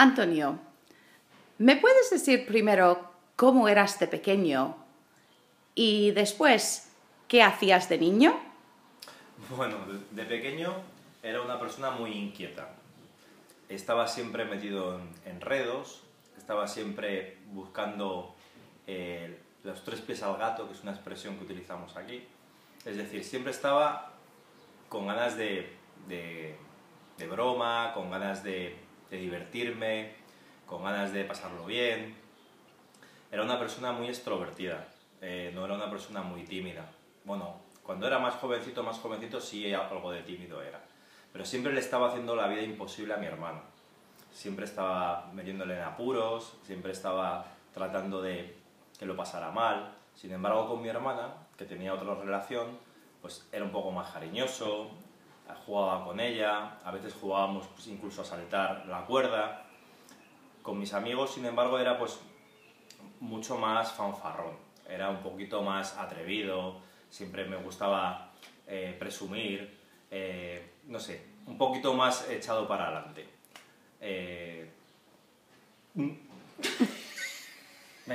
Antonio, ¿me puedes decir primero cómo eras de pequeño y después qué hacías de niño? Bueno, de pequeño era una persona muy inquieta. Estaba siempre metido en enredos, estaba siempre buscando eh, los tres pies al gato, que es una expresión que utilizamos aquí. Es decir, siempre estaba con ganas de, de, broma, con ganas de, de divertirme, con ganas de pasarlo bien. Era una persona muy extrovertida, eh, no era una persona muy tímida. Bueno, cuando era más jovencito, más jovencito, sí algo de tímido era. Pero siempre le estaba haciendo la vida imposible a mi hermano. Siempre estaba metiéndole en apuros, siempre estaba tratando de que lo pasara mal. Sin embargo, con mi hermana, que tenía otra relación, pues era un poco más cariñoso, jugaba con ella, a veces jugábamos pues, incluso a saltar la cuerda. Con mis amigos, sin embargo, era pues mucho más fanfarrón, era un poquito más atrevido, siempre me gustaba eh, presumir, eh, no sé, un poquito más echado para adelante. Eh,